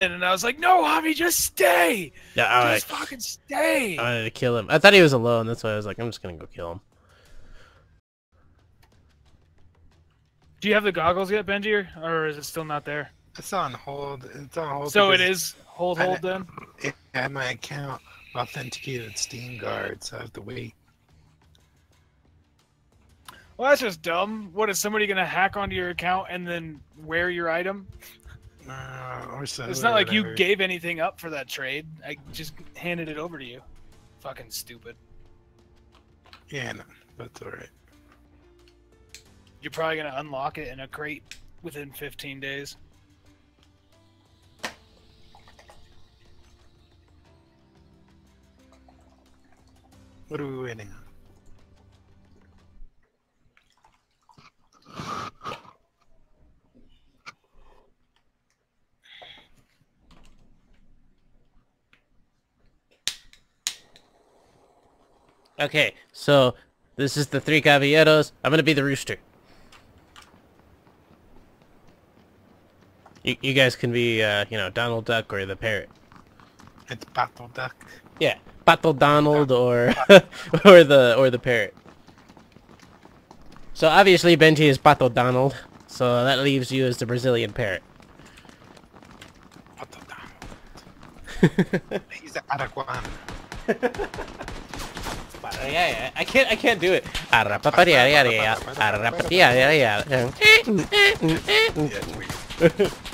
and I was like, "No, Javi, just stay, Yeah, I, just fucking stay." I wanted to kill him. I thought he was alone. That's why I was like, I'm just gonna go kill him. Do you have the goggles yet, Benji, or, or is it still not there? It's on hold. It's on hold. So it is because hold I- hold then. It had my account authenticated Steam Guard, so I have to wait. Well, that's just dumb. What is somebody gonna hack onto your account and then wear your item? It's not like you gave anything up for that trade. I just handed it over to you. Fucking stupid. Yeah, no, that's alright. You're probably gonna unlock it in a crate within 15 days. What are we waiting on? Okay, so this is the three caballeros. I'm gonna be the rooster. You, you guys can be, uh, you know, Donald Duck or the parrot. It's Battle Duck. Yeah, Pato Donald or or the or the parrot. So obviously Benji is Pato Donald, so that leaves you as the Brazilian parrot. Battle Donald. He's an Aracuan. Yeah, yeah, I can't, I can't do it.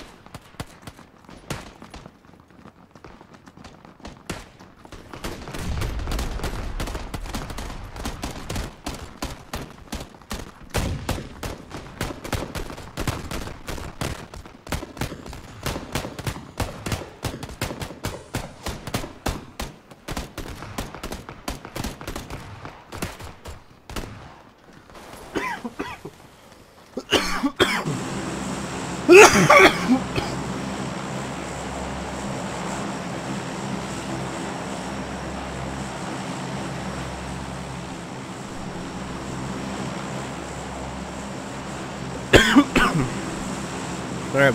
Alright,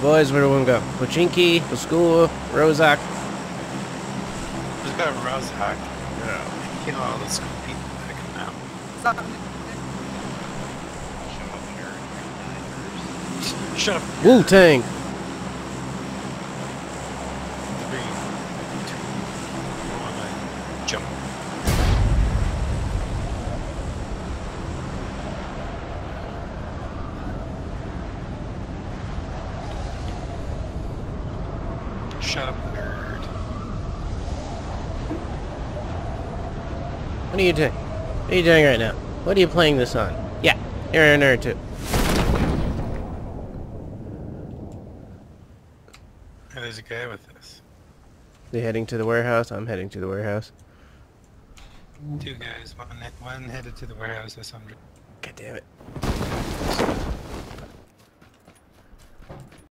boys, where do we want to go? Pochinki, the school, Rozhok. Just got a Rose hack. Yeah. Kill all the school people that come out. Shut up. Wu Tang. Three, two, one, jump. Shut up, nerd. What are you doing? What are you doing right now? What are you playing this on? Yeah, you're a nerd too. Hey, there's a guy with us. They heading to the warehouse? I'm heading to the warehouse. Two guys. One, one headed to the warehouse. This one. God damn it.